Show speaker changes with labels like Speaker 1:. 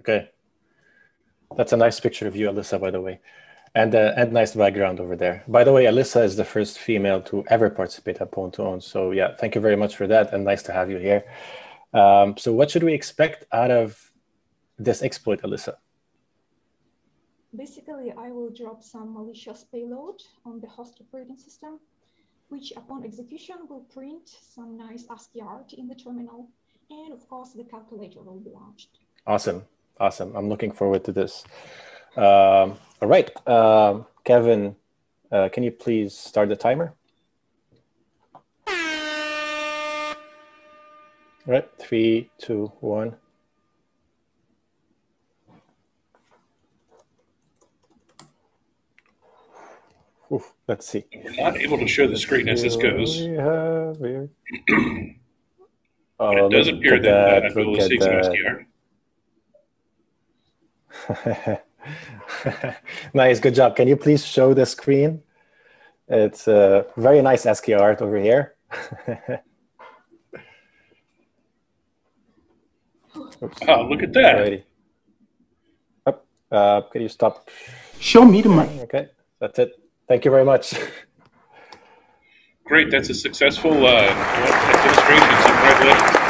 Speaker 1: Okay. That's a nice picture of you, Alisa, by the way. And, uh, and nice background over there. By the way, Alisa is the first female to ever participate at Pwn2Own. So yeah, thank you very much for that and nice to have you here. Um, so what should we expect out of this exploit, Alisa?
Speaker 2: Basically, I will drop some malicious payload on the host operating system, which upon execution will print some nice ASCII art in the terminal. And of course, the calculator will be launched.
Speaker 1: Awesome. Awesome. I'm looking forward to this. Um, all right. Uh, Kevin, uh, can you please start the timer? All right. Three, two, one. Oof, let's see.
Speaker 3: We're not able to show the screen as this goes. But
Speaker 1: Oh,
Speaker 3: it does appear that,
Speaker 1: that,
Speaker 3: that Google
Speaker 1: look at
Speaker 3: some. SDR.
Speaker 1: nice, good job. Can you please show the screen? It's a very nice ASCII art over here. Oops.
Speaker 3: Oh, look at that.
Speaker 1: Alrighty. Up. Uh, can you stop?
Speaker 4: Show me the money.
Speaker 1: Okay, that's it. Thank you very much.
Speaker 3: Great. That's a successful uh, demonstration. Congratulations.